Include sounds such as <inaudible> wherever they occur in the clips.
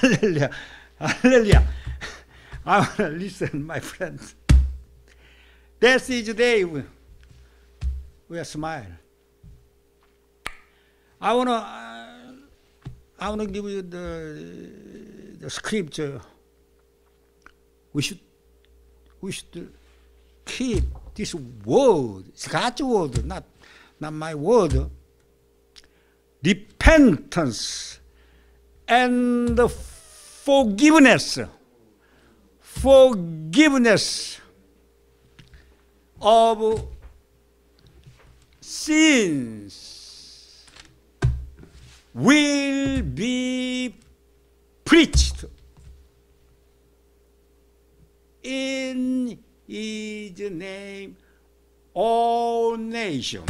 Hallelujah. Hallelujah. I want to listen, my friends. This is Dave. We are smile. I want to. Uh, I want to give you the the scripture. We should. We should keep this word. God's word, not not my word. Repentance and forgiveness. Forgiveness of sins will be preached in his name all nation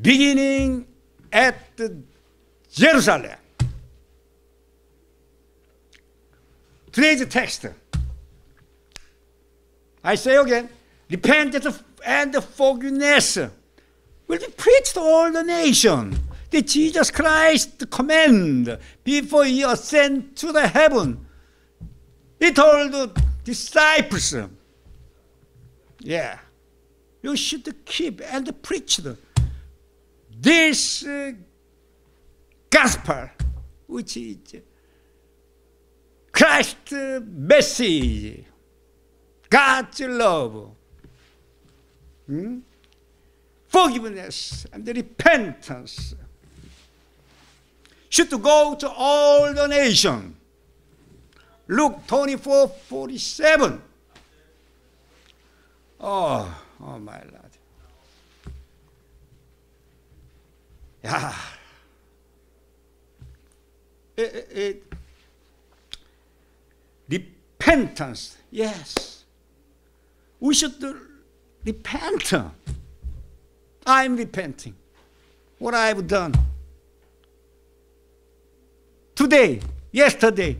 beginning at Jerusalem. Today's text. I say again, repentance and forgiveness will be preached to all the nation. The Jesus Christ command before he ascend to the heaven. He told the disciples, yeah, you should keep and preach this uh, gospel, which is Christ's message, God's love, hmm? forgiveness, and repentance should go to all the nation. Luke 24 47. Oh, oh my Lord. Yeah. It, repentance, yes. We should repent. I'm repenting. What I've done. Today, yesterday,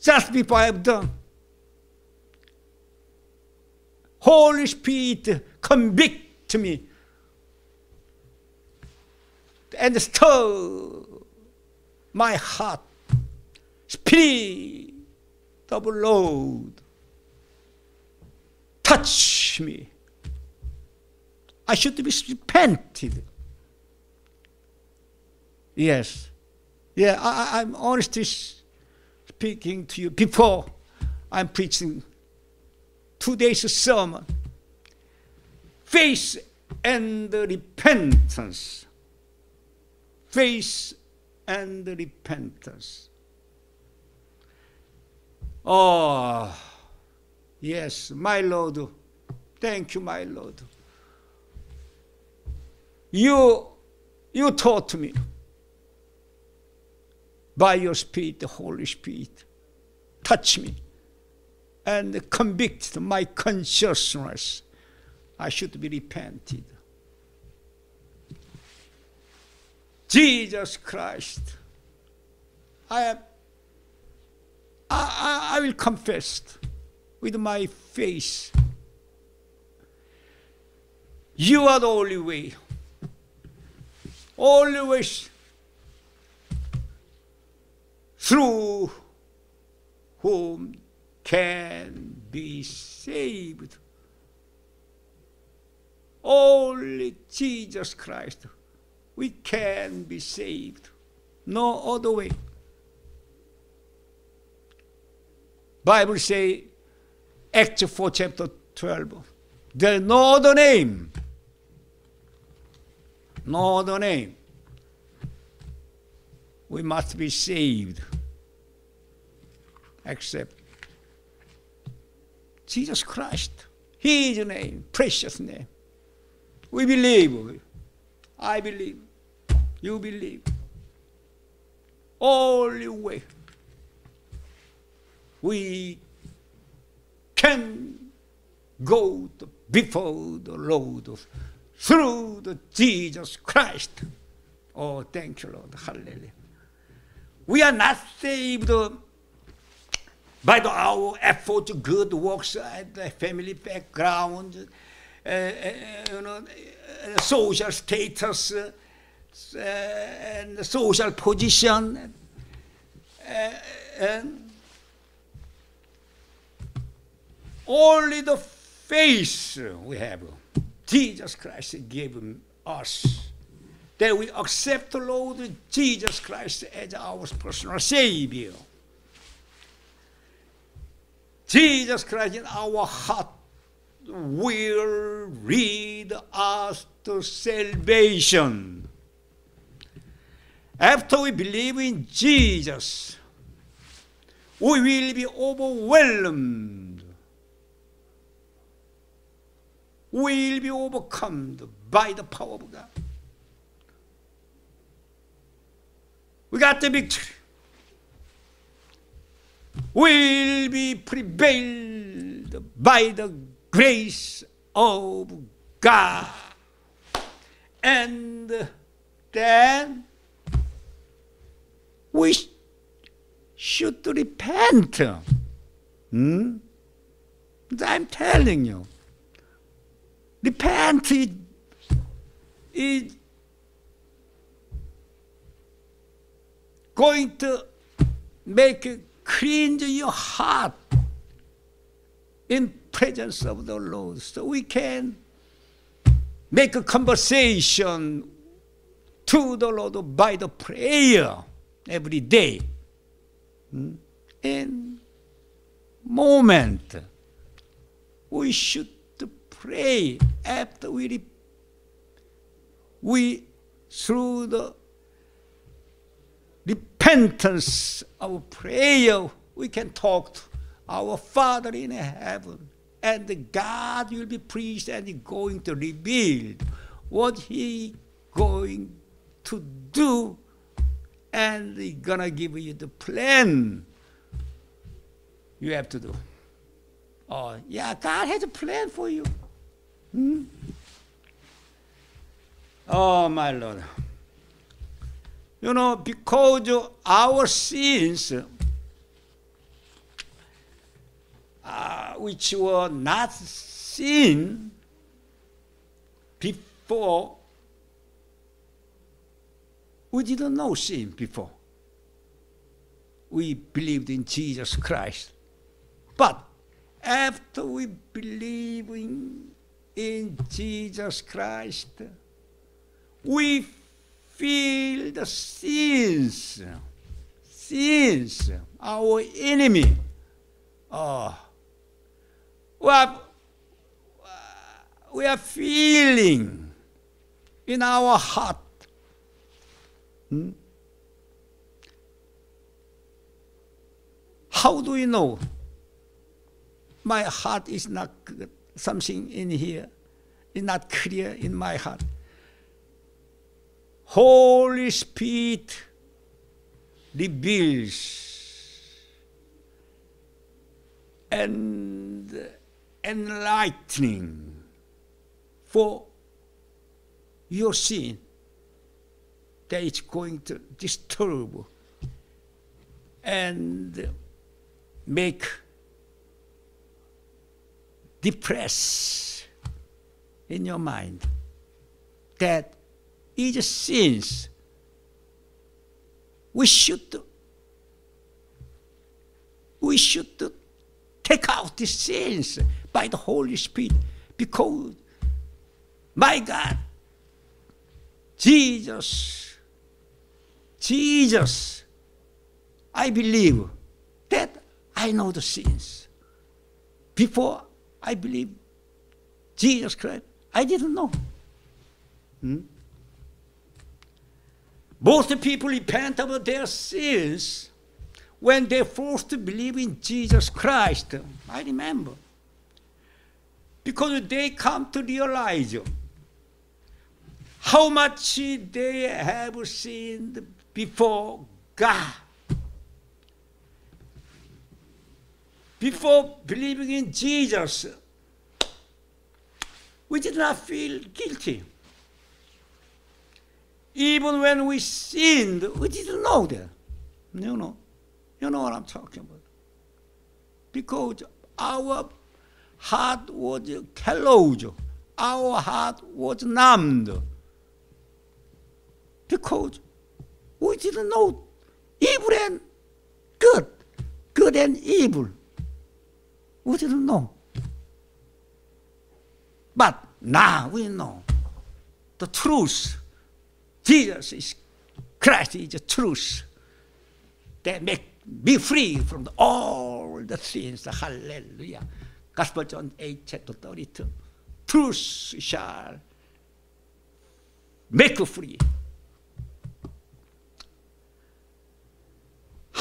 just before I've done. Holy Spirit convict me and stir my heart. Spirit of Lord, touch me. I should be repented. Yes. Yeah, I, I'm honestly speaking to you before I'm preaching today's sermon. Faith and repentance. Faith and repentance. Oh, yes, my Lord. Thank you, my Lord. You, you taught me by your Spirit, the Holy Spirit. Touch me and convict my consciousness. I should be repented. Jesus Christ, I am. I, I, I will confess with my face. You are the only way. Only way through whom can be saved. Only Jesus Christ we can be saved. No other way. Bible say, Acts 4 chapter 12, there is no other name. No other name. We must be saved. Except Jesus Christ. His name, precious name. We believe. I believe. You believe. Only way we can go before the Lord through the Jesus Christ. Oh, thank you, Lord. Hallelujah. We are not saved by the, our effort, good works, and family background, uh, uh, you know, uh, social status, Eh, and the social position eh, eh, and only the faith we have. Jesus Christ gave us that we accept the Lord Jesus Christ as our personal Savior. Jesus Christ in our heart will lead us to salvation. After we believe in Jesus, we will be overwhelmed. We will be overcome by the power of God. We got the victory. We will be prevailed by the grace of God. And then we should repent. Hmm? I'm telling you. Repent is, is going to make cleanse your heart in presence of the Lord. So we can make a conversation to the Lord by the prayer every day. In moment, we should pray after we we through the repentance of prayer we can talk to our Father in heaven and God will be pleased and going to reveal what He going to do, and He gonna give you the plan you have to do. Oh, yeah, God has a plan for you. Hmm? Oh, my Lord. You know, because our sins uh, which were not seen before. We didn't know sin before. We believed in Jesus Christ. But after we believe in, in Jesus Christ, we feel the sins, sins, our enemy. Oh, we are, we are feeling in our heart. Hmm? How do we know? My heart is not good. Something in here is not clear in my heart. Holy Spirit reveals and enlightening for your sin that is going to disturb and make depress in your mind that is sins. We should we should take out these sins by the Holy Spirit because my God, Jesus, Jesus, I believe that I know the sins. Before I believe Jesus Christ, I didn't know. Hmm? Most people repent of their sins when they forced to believe in Jesus Christ. I remember. Because they come to realize how much they have sinned before God. Before believing in Jesus, we did not feel guilty. Even when we sinned, we didn't know that. You know. You know what I'm talking about. Because our heart was closed, our heart was numbed. Because we didn't know evil and good, good and evil. We didn't know. But now we know the truth. Jesus is Christ is the truth. That make me free from all the sins. Hallelujah. Gospel John 8, chapter 32. Truth shall make you free.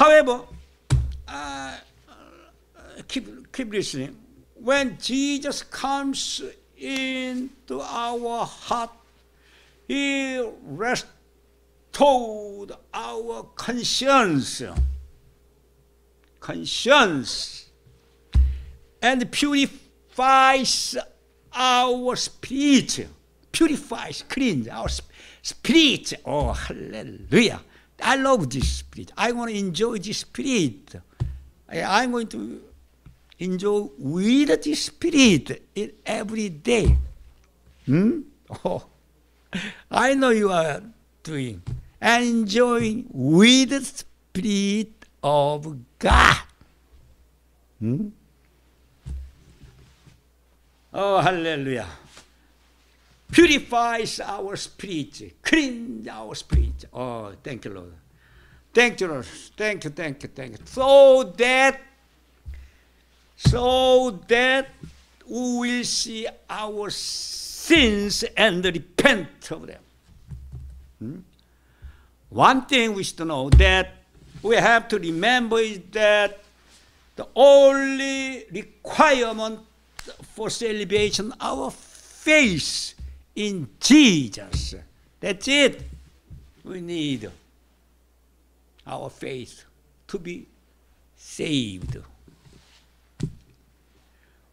However, uh, keep, keep listening. When Jesus comes into our heart, He restored our conscience, conscience, and purifies our spirit, purifies, cleans our spirit. Oh, hallelujah. I love this spirit. I want to enjoy this spirit. I, am going to enjoy with this spirit every day. Hmm? Oh, I know you are doing enjoying with the spirit of God. Hmm? Oh, hallelujah. Purifies our spirit, cleans our spirit. Oh, thank you, Lord. Thank you, Lord. Thank you, thank you, thank you. So that, so that we will see our sins and repent of them. Hmm? One thing we should know that we have to remember is that the only requirement for salvation, our faith in Jesus. That's it. We need our faith to be saved.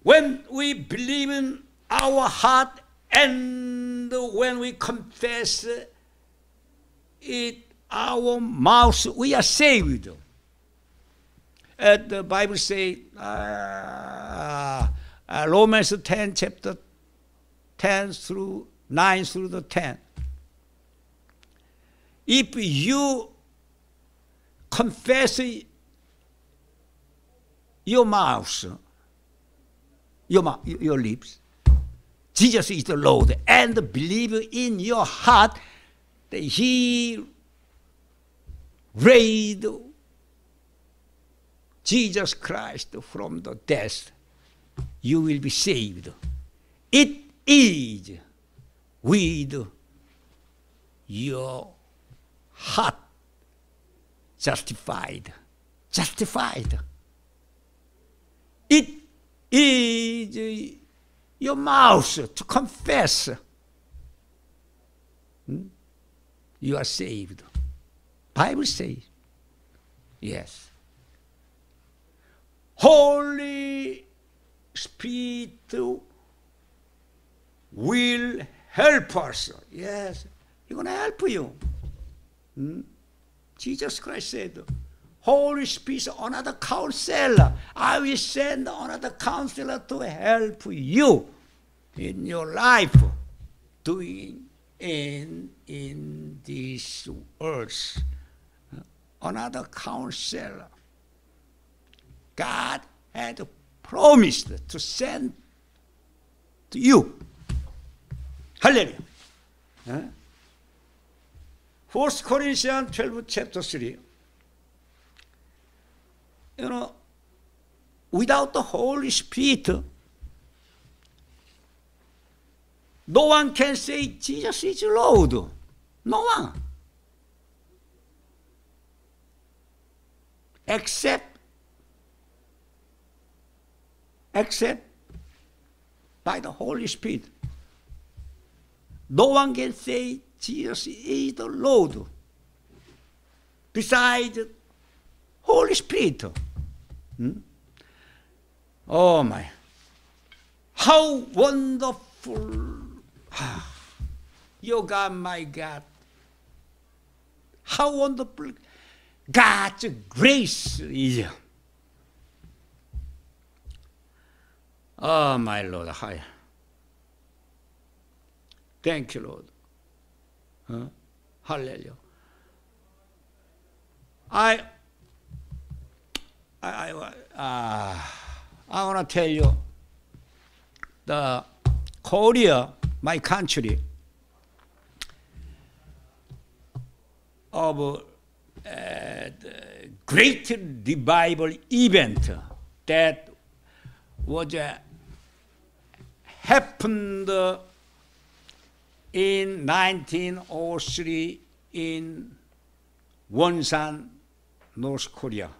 When we believe in our heart and when we confess it our mouth, we are saved. Uh, the Bible says, uh, uh, Romans 10, chapter 10 through 9 through the 10. If you confess your mouth, your, mouth, your lips, Jesus is the Lord, and believe in your heart that He raised Jesus Christ from the death, you will be saved. It is with your heart justified. Justified. It is your mouth to confess. Hmm? You are saved. Bible says. Yes. Holy Spirit will help us. Yes, He's going to help you. Hmm? Jesus Christ said, Holy Spirit, another counselor. I will send another counselor to help you in your life doing in, in this earth. Another counselor. God had promised to send to you. Hallelujah. Huh? 1 Corinthians 12, chapter 3. You know, without the Holy Spirit, no one can say Jesus is Lord. No one. Except, except by the Holy Spirit. No one can say Jesus is the Lord. Besides Holy Spirit. Hmm? Oh my. How wonderful. Your God, my God. How wonderful God's grace is. Oh, my Lord. Thank you, Lord. Huh? Hallelujah. I, I, I, uh, I want to tell you the Korea, my country, of uh, great revival event that was uh, happened in 1903 in Wonsan, North Korea.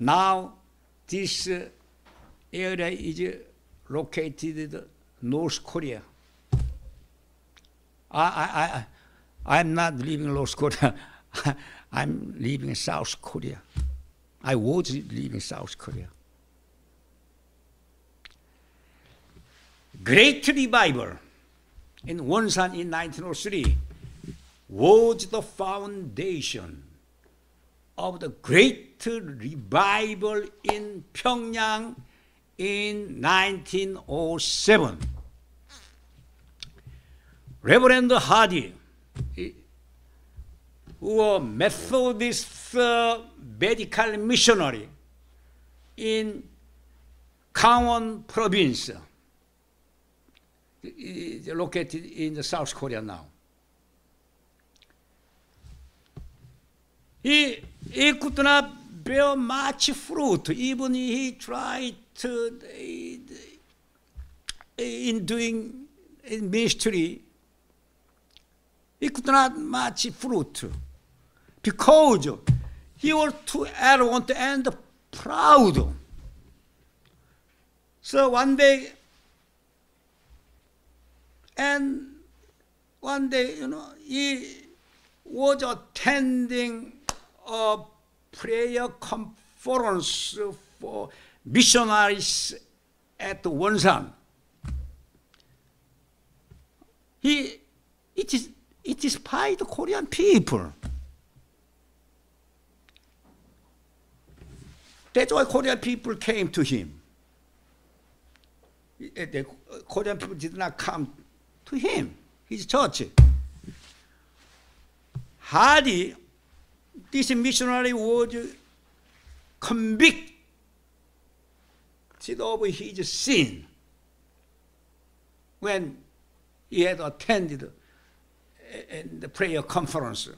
Now this area is located in North Korea. I, I, I, I'm not living in North Korea. <laughs> I'm living in South Korea. I was living in South Korea. Great revival in Wonsan in 1903 was the foundation of the great revival in Pyongyang in 1907. Reverend Hardie, who was Methodist uh, medical missionary in Gangwon province, located in the South Korea now. He, he could not bear much fruit, even he tried to, in doing in ministry, he could not much fruit because he was too arrogant and proud. So one day, and one day, you know, he was attending a prayer conference for missionaries at Wonsan. He, it is, it inspired the Korean people. That's why Korean people came to him. The Korean people did not come to him, his church. Hardie, this missionary was convicted of his sin when he had attended the prayer conference.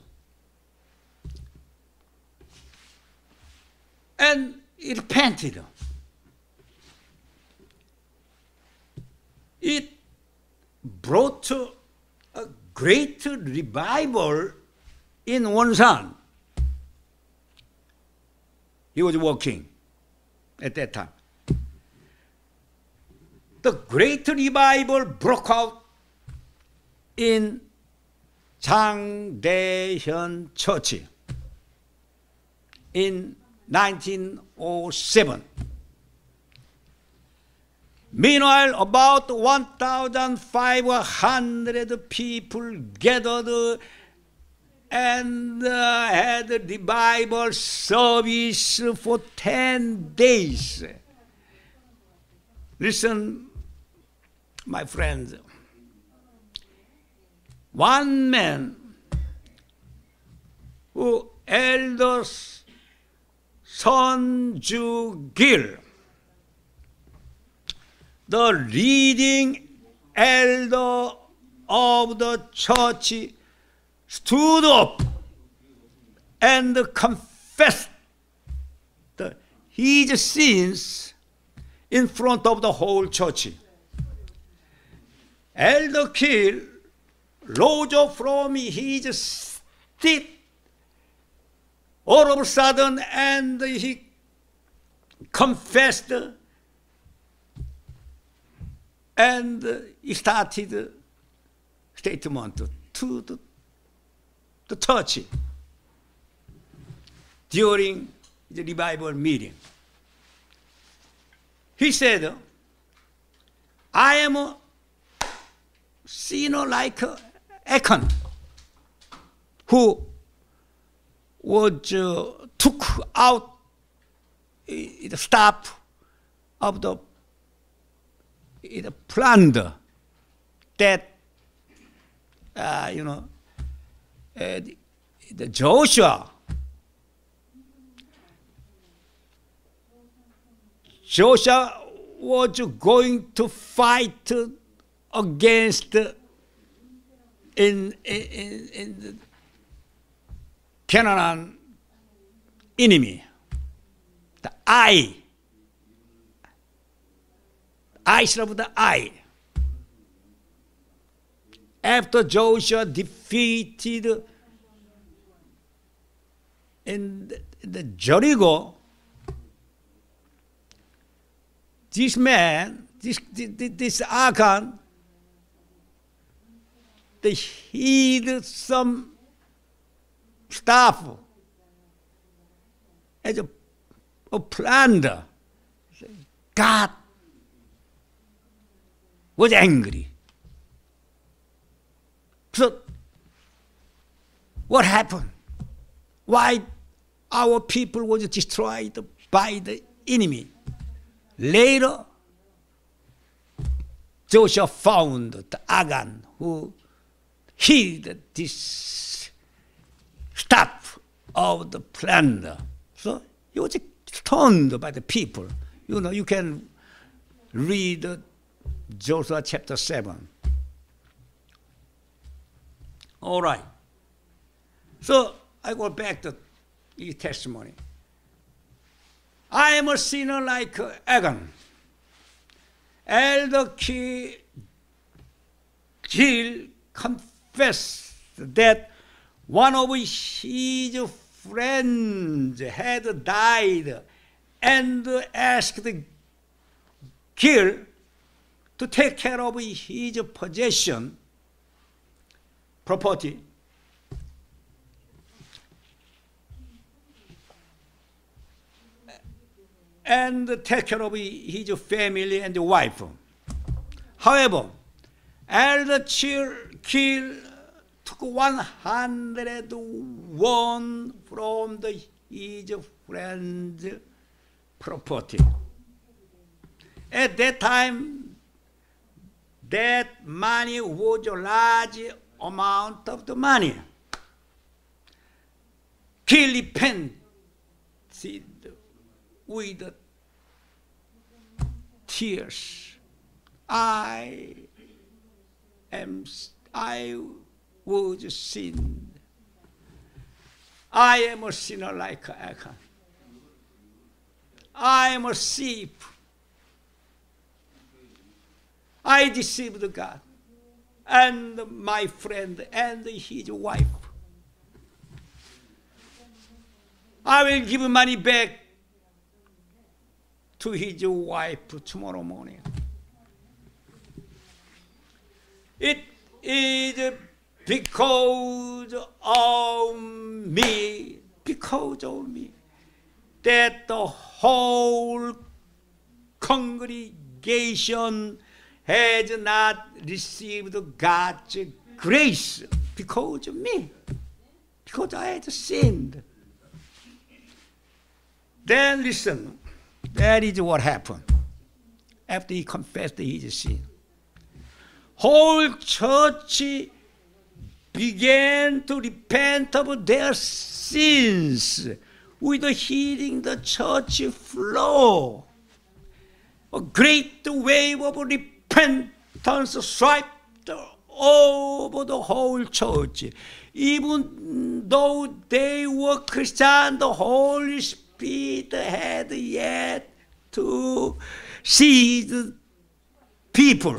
And he repented. It brought a great revival in Wonsan. He was working at that time. The great revival broke out in Changdaehyun Church in 1907. Meanwhile, about 1,500 people gathered and uh, had the Bible service for 10 days. Listen, my friends. One man who elders Son Ju Gil the leading elder of the church stood up and confessed his sins in front of the whole church. Elder Kill rose up from his seat all of a sudden and he confessed and uh, he started uh, statement to the, the church during the revival meeting. He said, I am a sinner like Achan, who was uh, took out uh, the staff of the it planned that uh, you know, uh, the, Joshua. Joshua was going to fight against in, in, in the Canaan enemy, the Ai, eyes of the Ai. After Joshua defeated in the, Jericho, this man, this, this, this Achan, they hid some stuff as a, a plunder. God was angry. So, what happened? Why our people was destroyed by the enemy? Later, Joshua found the Achan who hid this stuff of the plunder. So he was stoned by the people. You know, you can read Joshua chapter 7. All right. So I go back to his testimony. I am a sinner like Achan. Elder Key Gill confessed that one of his friends had died and asked Gill to take care of his possession, property. And take care of his family and wife. However, Elder Gill took 101 from the, his friend's property. At that time, that money was a large amount of the money. He repented with tears. I am I was sinned. I am a sinner like Achan. I am a thief. I deceived God and my friend and his wife. I will give money back to his wife tomorrow morning. It is because of me, because of me, that the whole congregation has not received God's grace because of me, because I had sinned. Then listen, that is what happened after he confessed his sin. Whole church began to repent of their sins with healing the church flow. A great wave of repentance swept over the whole church. Even though they were Christian, the Holy Spirit had yet to see the people.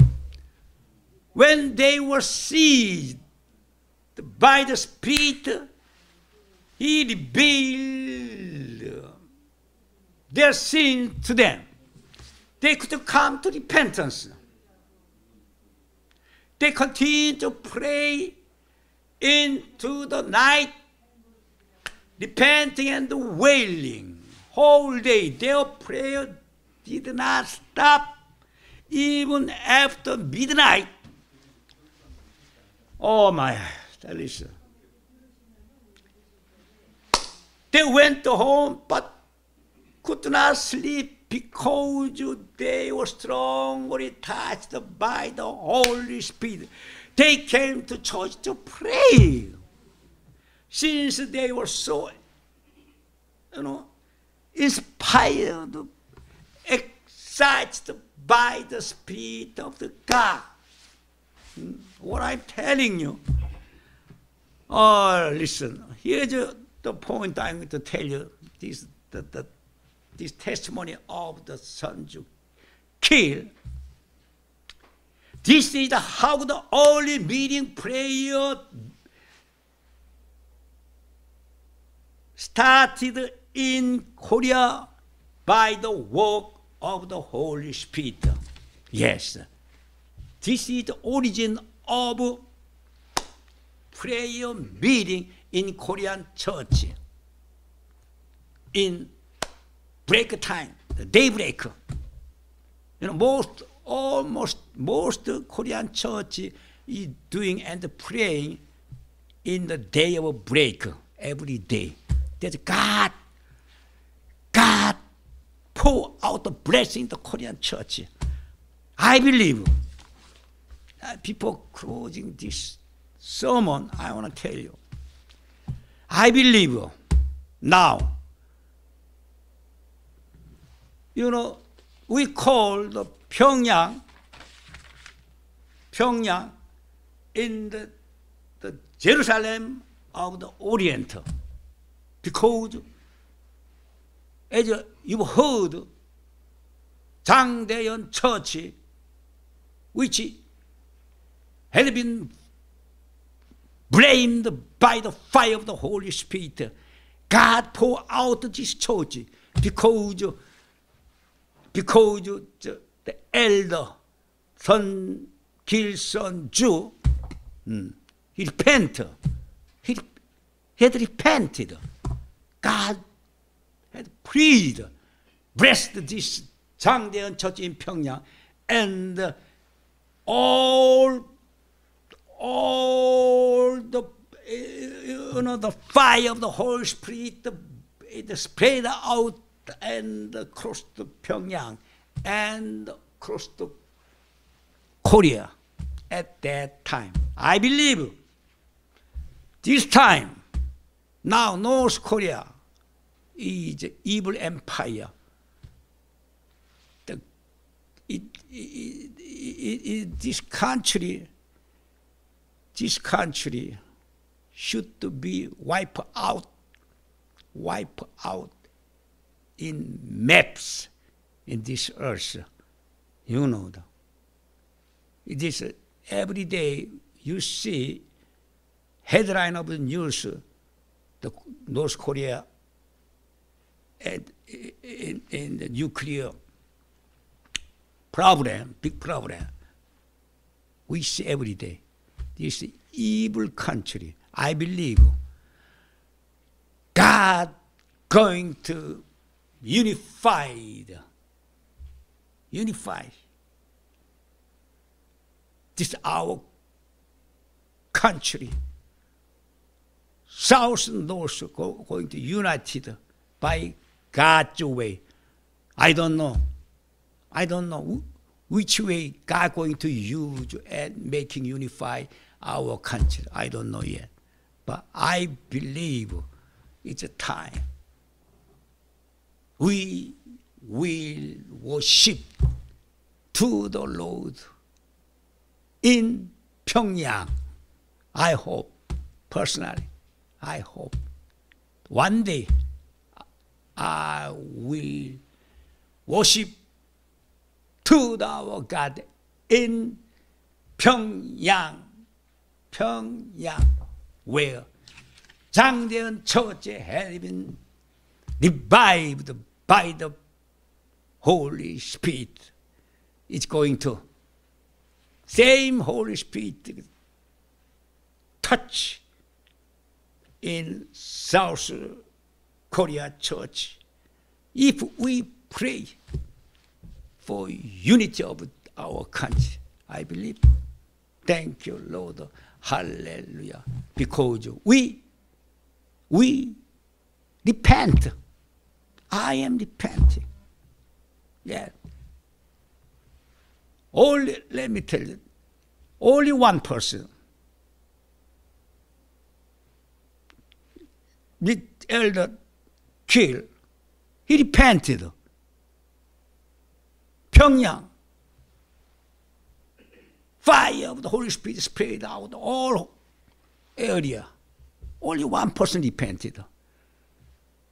When they were seized by the Spirit, He revealed their sin to them. They could come to repentance. They continued to pray into the night, repenting and wailing whole day. Their prayer did not stop even after midnight. Oh my, listen. They went home but could not sleep because they were strongly touched by the Holy Spirit. They came to church to pray. Since they were so, you know, inspired, excited by the Spirit of the God. What I'm telling you. Oh, listen. Here's the point I'm going to tell you. This, the, the, this testimony of the Son Ju Gil. This is how the early meeting prayer started in Korea by the work of the Holy Spirit. Yes, this is the origin of prayer meeting in Korean church. In break time, the daybreak. You know, most almost most Korean church is doing and praying in the day of break every day. That God, God pour out the blessing in the Korean church. I believe. Uh, people closing this sermon, I want to tell you. I believe now you know, we call the Pyongyang, Pyongyang in the, the Jerusalem of the Orient because as you've heard Jangdaehyun Church which had been blamed by the fire of the Holy Spirit. God poured out this church because because the, elder son Gilson Jew, mm, he repented. He, had repented. God had prayed, blessed this Jangdaehyun church in Pyongyang, and all, all the, you know, the fire of the Holy Spirit, it spread out and across the Pyongyang and across the Korea at that time. I believe this time, now North Korea is evil empire. The, it, it, it, this country, this country should be wiped out, wiped out in maps in this earth. You know that. It is uh, every day you see headline of the news, the North Korea and in, in the nuclear problem, big problem. We see every day. This evil country, I believe God going to unified. Unified. This our country. South and North go, going to united by God's way. I don't know. I don't know which way God going to use and making unify our country. I don't know yet. But I believe it's a time we will worship to the Lord in Pyongyang. I hope, personally, I hope one day I will worship to our God in Pyongyang, Pyongyang, where Jangdaehyun Church has been revived by the Holy Spirit. It's going to same Holy Spirit touch in South Korea church. If we pray for unity of our country, I believe. Thank you, Lord. Hallelujah. Because we we repent I am repenting. Yeah. Only, let me tell you, Only one person. The elder killed. He repented. Pyongyang. Fire of the Holy Spirit spread out all area. Only one person repented.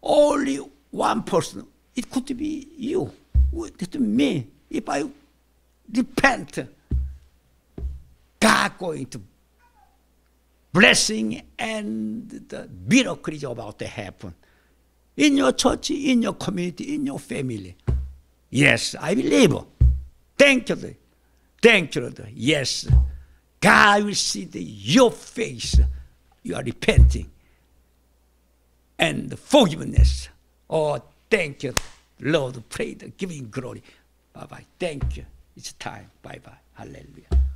Only one person. It could be you. It me. If I repent, God going to blessing and the miracle is about to happen in your church, in your community, in your family. Yes, I believe. Thank you. Thank you, Yes. God will see the, your face. You are repenting. And forgiveness. Oh, thank you, Lord. Pray, the giving glory. Bye bye. Thank you. It's time. Bye bye. Hallelujah.